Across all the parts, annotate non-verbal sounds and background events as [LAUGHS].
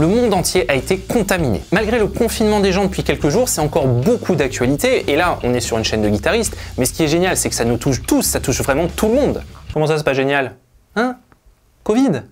Le monde entier a été contaminé. Malgré le confinement des gens depuis quelques jours, c'est encore beaucoup d'actualité, et là on est sur une chaîne de guitaristes, mais ce qui est génial c'est que ça nous touche tous, ça touche vraiment tout le monde. Comment ça c'est pas génial? Hein? Covid?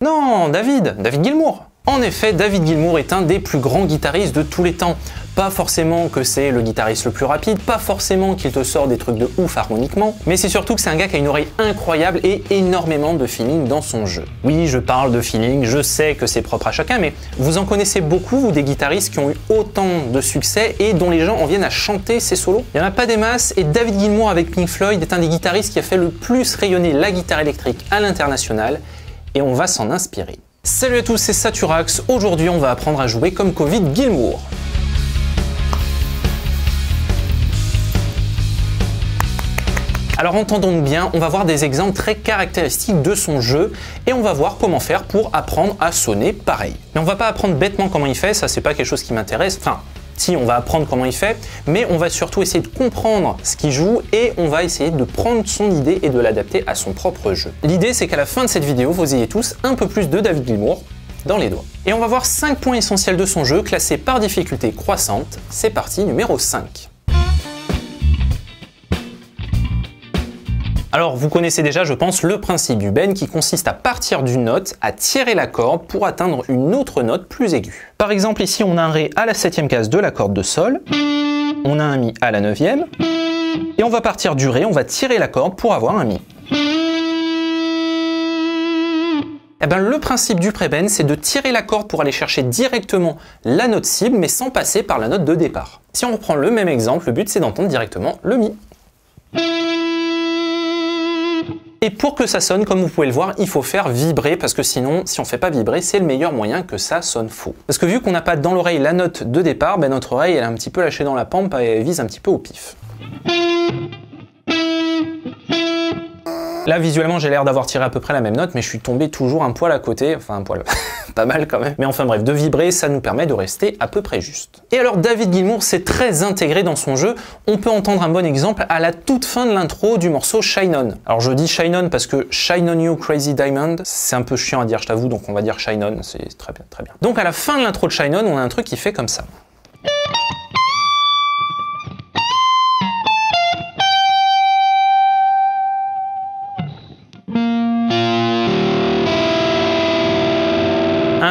Non, David, David Gilmour. En effet, David Gilmour est un des plus grands guitaristes de tous les temps. Pas forcément que c'est le guitariste le plus rapide, pas forcément qu'il te sort des trucs de ouf harmoniquement, mais c'est surtout que c'est un gars qui a une oreille incroyable et énormément de feeling dans son jeu. Oui, je parle de feeling, je sais que c'est propre à chacun, mais vous en connaissez beaucoup, vous, des guitaristes qui ont eu autant de succès et dont les gens en viennent à chanter ces solos Il n'y en a pas des masses, et David Gilmour avec Pink Floyd est un des guitaristes qui a fait le plus rayonner la guitare électrique à l'international, et on va s'en inspirer. Salut à tous, c'est Saturax. Aujourd'hui, on va apprendre à jouer comme Covid Gilmour. Alors entendons-nous bien, on va voir des exemples très caractéristiques de son jeu et on va voir comment faire pour apprendre à sonner pareil. Mais on va pas apprendre bêtement comment il fait, ça c'est pas quelque chose qui m'intéresse. Enfin, si on va apprendre comment il fait, mais on va surtout essayer de comprendre ce qu'il joue et on va essayer de prendre son idée et de l'adapter à son propre jeu. L'idée c'est qu'à la fin de cette vidéo, vous ayez tous un peu plus de David Gilmour dans les doigts. Et on va voir 5 points essentiels de son jeu classés par difficulté croissante. C'est parti, numéro 5. Alors vous connaissez déjà je pense le principe du bend qui consiste à partir d'une note, à tirer la corde pour atteindre une autre note plus aiguë. Par exemple ici on a un Ré à la septième case de la corde de Sol, on a un Mi à la neuvième, et on va partir du Ré, on va tirer la corde pour avoir un Mi. Eh ben, le principe du prébend, c'est de tirer la corde pour aller chercher directement la note cible, mais sans passer par la note de départ. Si on reprend le même exemple, le but c'est d'entendre directement le Mi. Et pour que ça sonne, comme vous pouvez le voir, il faut faire vibrer parce que sinon, si on fait pas vibrer, c'est le meilleur moyen que ça sonne faux. Parce que vu qu'on n'a pas dans l'oreille la note de départ, ben notre oreille est un petit peu lâchée dans la pampe et vise un petit peu au pif. Là, visuellement, j'ai l'air d'avoir tiré à peu près la même note, mais je suis tombé toujours un poil à côté, enfin un poil, [LAUGHS] pas mal quand même. Mais enfin bref, de vibrer, ça nous permet de rester à peu près juste. Et alors, David Gilmour s'est très intégré dans son jeu. On peut entendre un bon exemple à la toute fin de l'intro du morceau Shine On. Alors, je dis Shine On parce que Shine On You Crazy Diamond, c'est un peu chiant à dire, je t'avoue, donc on va dire Shine On, c'est très bien, très bien. Donc à la fin de l'intro de Shine On, on a un truc qui fait comme ça.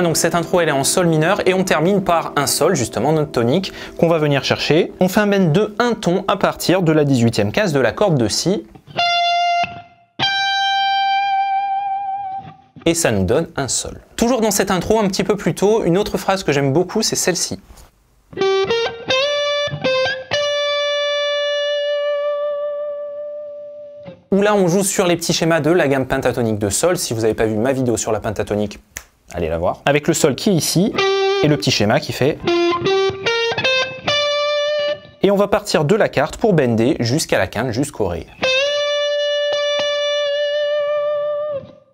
Donc cette intro elle est en sol mineur et on termine par un sol justement notre tonique qu'on va venir chercher. On fait un bend de un ton à partir de la 18e case de la corde de si. Et ça nous donne un sol. Toujours dans cette intro un petit peu plus tôt, une autre phrase que j'aime beaucoup c'est celle-ci. Où là on joue sur les petits schémas de la gamme pentatonique de sol. Si vous n'avez pas vu ma vidéo sur la pentatonique, Allez la voir. Avec le sol qui est ici et le petit schéma qui fait... Et on va partir de la carte pour bender jusqu'à la quinte, jusqu'au ré.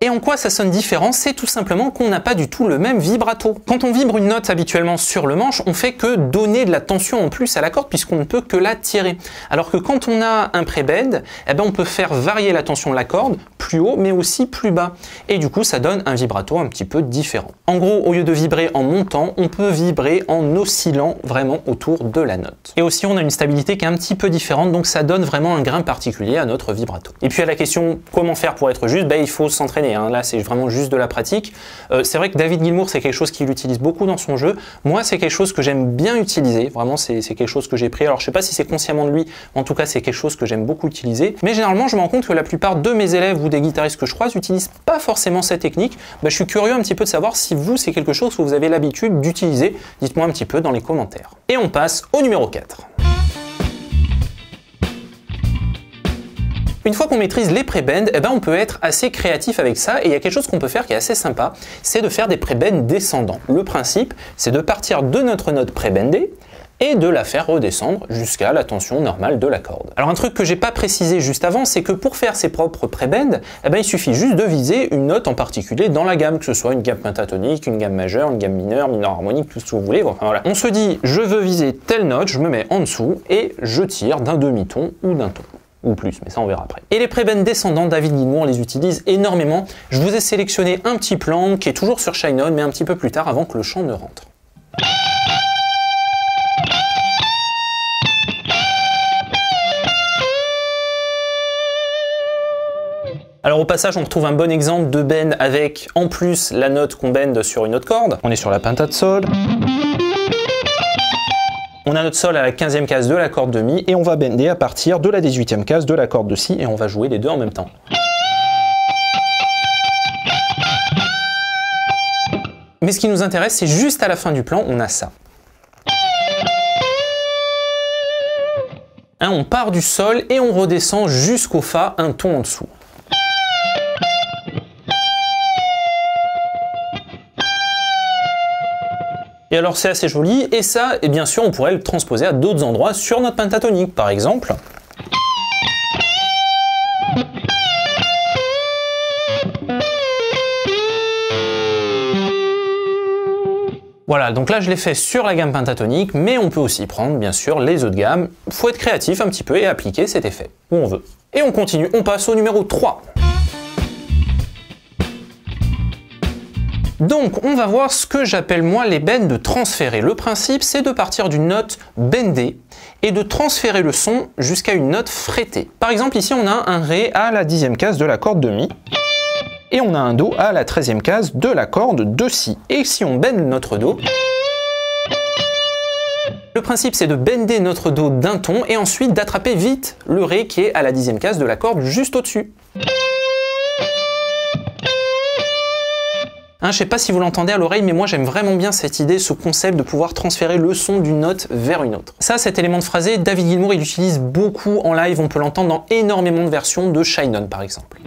Et en quoi ça sonne différent C'est tout simplement qu'on n'a pas du tout le même vibrato. Quand on vibre une note habituellement sur le manche, on fait que donner de la tension en plus à la corde puisqu'on ne peut que la tirer. Alors que quand on a un pré-bend, eh ben on peut faire varier la tension de la corde plus haut mais aussi plus bas. Et du coup ça donne un vibrato un petit peu différent. En gros, au lieu de vibrer en montant, on peut vibrer en oscillant vraiment autour de la note. Et aussi on a une stabilité qui est un petit peu différente donc ça donne vraiment un grain particulier à notre vibrato. Et puis à la question comment faire pour être juste, ben, il faut s'entraîner Hein. Là, c'est vraiment juste de la pratique. Euh, c'est vrai que David Gilmour, c'est quelque chose qu'il utilise beaucoup dans son jeu. Moi, c'est quelque chose que j'aime bien utiliser. Vraiment, c'est quelque chose que j'ai pris. Alors, je sais pas si c'est consciemment de lui, en tout cas, c'est quelque chose que j'aime beaucoup utiliser. Mais généralement, je me rends compte que la plupart de mes élèves ou des guitaristes que je croise n'utilisent pas forcément cette technique. Bah, je suis curieux un petit peu de savoir si vous, c'est quelque chose que vous avez l'habitude d'utiliser. Dites-moi un petit peu dans les commentaires. Et on passe au numéro 4. Une fois qu'on maîtrise les pré-bends, eh ben on peut être assez créatif avec ça et il y a quelque chose qu'on peut faire qui est assez sympa, c'est de faire des pré-bends descendants. Le principe, c'est de partir de notre note pré-bendée et de la faire redescendre jusqu'à la tension normale de la corde. Alors un truc que j'ai pas précisé juste avant, c'est que pour faire ses propres pré-bends, eh ben, il suffit juste de viser une note en particulier dans la gamme, que ce soit une gamme pentatonique, une gamme majeure, une gamme mineure, mineure harmonique, tout ce que vous voulez. voilà. On se dit, je veux viser telle note, je me mets en dessous et je tire d'un demi-ton ou d'un ton. Ou plus, mais ça on verra après. Et les prébends descendants, David Gilmour les utilise énormément. Je vous ai sélectionné un petit plan qui est toujours sur Shine On, mais un petit peu plus tard avant que le chant ne rentre. Alors au passage, on retrouve un bon exemple de bend avec en plus la note qu'on bend sur une autre corde. On est sur la de sol. On a notre sol à la 15e case de la corde de mi et on va bender à partir de la 18e case de la corde de si et on va jouer les deux en même temps. Mais ce qui nous intéresse, c'est juste à la fin du plan, on a ça. Hein, on part du sol et on redescend jusqu'au Fa, un ton en dessous. Et alors c'est assez joli, et ça, et bien sûr, on pourrait le transposer à d'autres endroits sur notre pentatonique, par exemple. Voilà, donc là je l'ai fait sur la gamme pentatonique, mais on peut aussi prendre bien sûr les autres gammes. Faut être créatif un petit peu et appliquer cet effet où on veut. Et on continue, on passe au numéro 3. Donc on va voir ce que j'appelle moi les bends de transférer. Le principe c'est de partir d'une note bendée et de transférer le son jusqu'à une note frettée. Par exemple ici on a un Ré à la dixième case de la corde de Mi et on a un Do à la treizième case de la corde de Si. Et si on bend notre Do, le principe c'est de bender notre Do d'un ton et ensuite d'attraper vite le Ré qui est à la dixième case de la corde juste au-dessus. Hein, je sais pas si vous l'entendez à l'oreille, mais moi j'aime vraiment bien cette idée, ce concept de pouvoir transférer le son d'une note vers une autre. Ça, cet élément de phrasé, David Gilmour, il l'utilise beaucoup en live, on peut l'entendre dans énormément de versions de Shine On par exemple.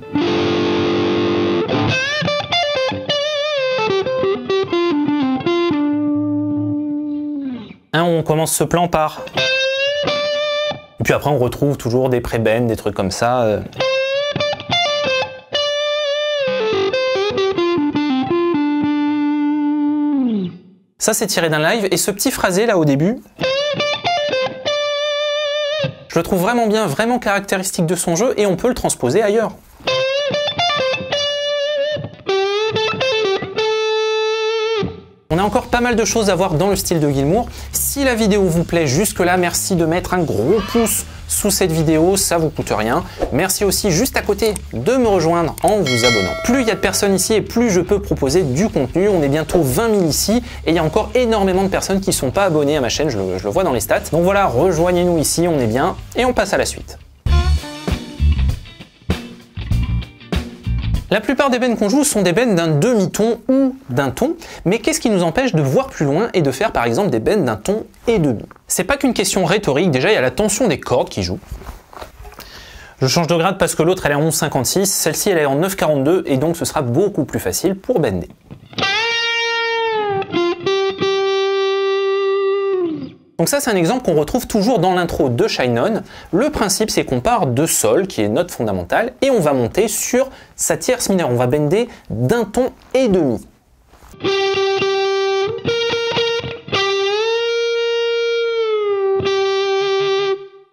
Hein, on commence ce plan par... Et puis après on retrouve toujours des pré-bends, des trucs comme ça. Euh. Ça, c'est tiré d'un live. Et ce petit phrasé là au début, je le trouve vraiment bien, vraiment caractéristique de son jeu et on peut le transposer ailleurs. On a encore pas mal de choses à voir dans le style de Gilmour. Si la vidéo vous plaît jusque-là, merci de mettre un gros pouce sous cette vidéo, ça vous coûte rien. Merci aussi juste à côté de me rejoindre en vous abonnant. Plus il y a de personnes ici et plus je peux proposer du contenu. On est bientôt 20 000 ici et il y a encore énormément de personnes qui ne sont pas abonnées à ma chaîne, je le, je le vois dans les stats. Donc voilà, rejoignez-nous ici, on est bien et on passe à la suite. La plupart des bennes qu'on joue sont des bennes d'un demi-ton ou d'un ton, mais qu'est-ce qui nous empêche de voir plus loin et de faire par exemple des bennes d'un ton et demi? C'est pas qu'une question rhétorique, déjà il y a la tension des cordes qui joue. Je change de grade parce que l'autre elle est en 11,56, celle-ci elle est en 9,42 et donc ce sera beaucoup plus facile pour bender. Donc ça c'est un exemple qu'on retrouve toujours dans l'intro de Shine On. Le principe c'est qu'on part de Sol, qui est note fondamentale, et on va monter sur sa tierce mineure. On va bender d'un ton et demi.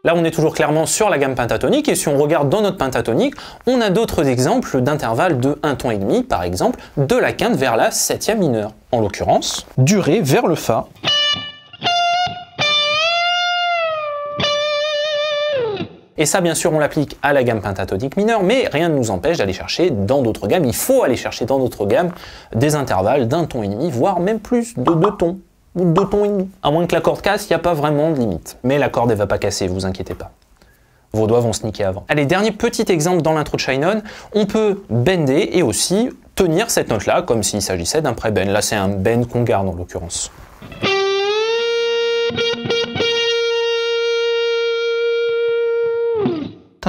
Là, on est toujours clairement sur la gamme pentatonique, et si on regarde dans notre pentatonique, on a d'autres exemples d'intervalles de un ton et demi, par exemple, de la quinte vers la septième mineure. En l'occurrence, du Ré vers le Fa, Et ça, bien sûr, on l'applique à la gamme pentatonique mineure, mais rien ne nous empêche d'aller chercher dans d'autres gammes. Il faut aller chercher dans d'autres gammes des intervalles d'un ton et demi, voire même plus de deux tons ou deux tons et demi. À moins que la corde casse, il n'y a pas vraiment de limite. Mais la corde, elle va pas casser, vous inquiétez pas. Vos doigts vont se niquer avant. Allez, dernier petit exemple dans l'intro de Shine On. On peut bender et aussi tenir cette note-là comme s'il s'agissait d'un pré-bend. Là, c'est un bend qu'on garde en l'occurrence.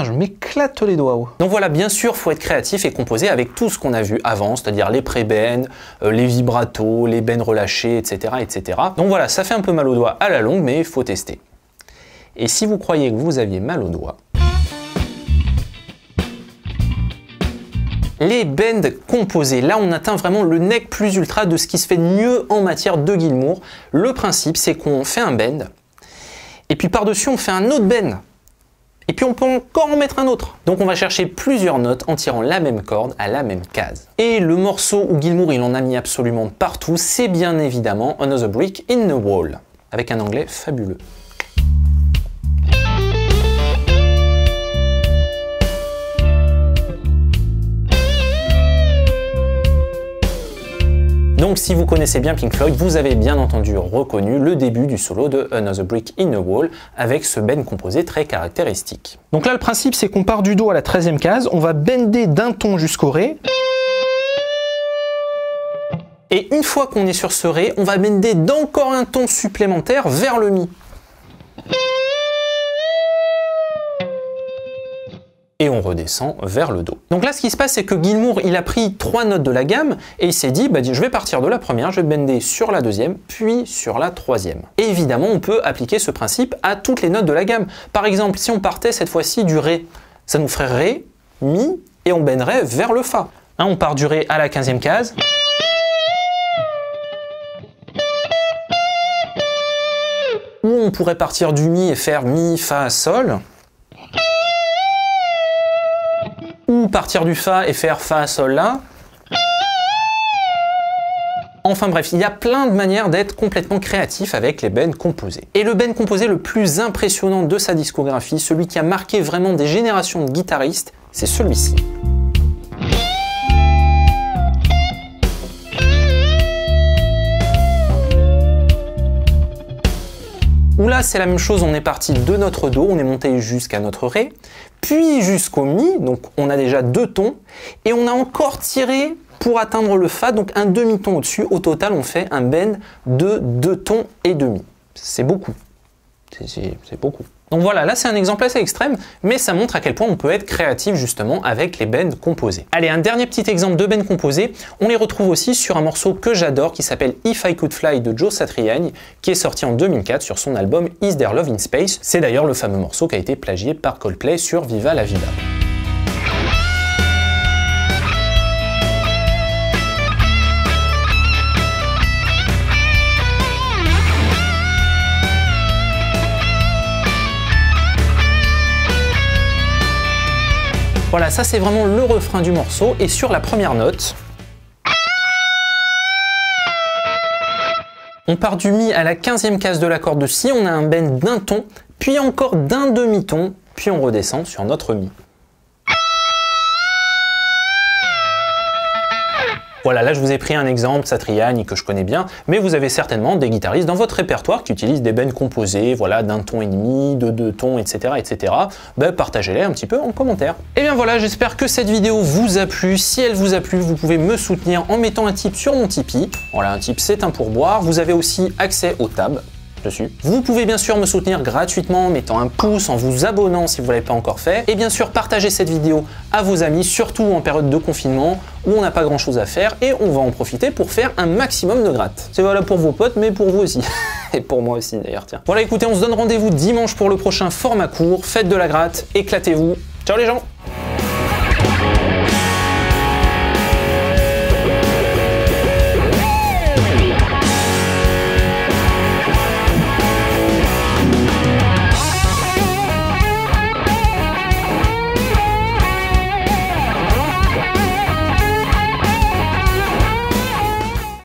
Je m'éclate les doigts. Donc voilà, bien sûr, faut être créatif et composer avec tout ce qu'on a vu avant, c'est-à-dire les pré-bends, euh, les vibratos, les bends relâchés, etc., etc. Donc voilà, ça fait un peu mal aux doigts à la longue, mais il faut tester. Et si vous croyez que vous aviez mal aux doigts, les bends composés. Là, on atteint vraiment le nec plus ultra de ce qui se fait mieux en matière de Gilmour. Le principe, c'est qu'on fait un bend, et puis par-dessus, on fait un autre bend Et puis on peut encore en mettre un autre. Donc on va chercher plusieurs notes en tirant la même corde à la même case. Et le morceau où Gilmour il en a mis absolument partout, c'est bien évidemment Another Brick in the Wall, avec un anglais fabuleux. Donc si vous connaissez bien Pink Floyd, vous avez bien entendu reconnu le début du solo de Another Brick in the Wall avec ce bend composé très caractéristique. Donc là le principe c'est qu'on part du Do à la 13e case, on va bender d'un ton jusqu'au Ré. Et une fois qu'on est sur ce Ré, on va bender d'encore un ton supplémentaire vers le Mi. Et on redescend vers le Do. Donc là, ce qui se passe, c'est que Gilmour, il a pris trois notes de la gamme et il s'est dit, bah, je vais partir de la première, je vais bender sur la deuxième, puis sur la troisième. Et évidemment, on peut appliquer ce principe à toutes les notes de la gamme. Par exemple, si on partait cette fois-ci du Ré, ça nous ferait Ré, Mi, et on benderait vers le Fa. Hein, on part du Ré à la 15e case. Ou on pourrait partir du Mi et faire Mi, Fa, Sol. Partir du Fa et faire Fa, Sol, La. Enfin bref, il y a plein de manières d'être complètement créatif avec les bends composés. Et le bend composé le plus impressionnant de sa discographie, celui qui a marqué vraiment des générations de guitaristes, c'est celui-ci. C'est la même chose, on est parti de notre Do, on est monté jusqu'à notre Ré, puis jusqu'au Mi, donc on a déjà deux tons, et on a encore tiré pour atteindre le Fa, donc un demi-ton au-dessus. Au total, on fait un bend de deux tons et demi. C'est beaucoup. C'est beaucoup. Donc voilà, là c'est un exemple assez extrême, mais ça montre à quel point on peut être créatif justement avec les bends composés. Allez, un dernier petit exemple de bends composés, on les retrouve aussi sur un morceau que j'adore qui s'appelle If I Could Fly de Joe Satriani, qui est sorti en 2004 sur son album Is There Love in Space. C'est d'ailleurs le fameux morceau qui a été plagié par Coldplay sur Viva la Vida. Voilà, ça c'est vraiment le refrain du morceau. Et sur la première note, on part du Mi à la 15e case de l'accord de Si, on a un bend d'un ton, puis encore d'un demi-ton, puis on redescend sur notre Mi. Voilà, là je vous ai pris un exemple, Satriani, que je connais bien, mais vous avez certainement des guitaristes dans votre répertoire qui utilisent des bends composés, voilà, d'un ton et demi, de deux tons, etc. etc. Ben, partagez-les un petit peu en commentaire. Et bien voilà, j'espère que cette vidéo vous a plu. Si elle vous a plu, vous pouvez me soutenir en mettant un tip sur mon Tipeee. Voilà, un tip c'est un pourboire. Vous avez aussi accès au tab dessus. Vous pouvez bien sûr me soutenir gratuitement en mettant un pouce, en vous abonnant si vous ne l'avez pas encore fait. Et bien sûr, partagez cette vidéo à vos amis, surtout en période de confinement où on n'a pas grand chose à faire et on va en profiter pour faire un maximum de gratte. C'est valable pour vos potes, mais pour vous aussi. [LAUGHS] et pour moi aussi d'ailleurs, tiens. Voilà, écoutez, on se donne rendez-vous dimanche pour le prochain format court. Faites de la gratte, éclatez-vous. Ciao les gens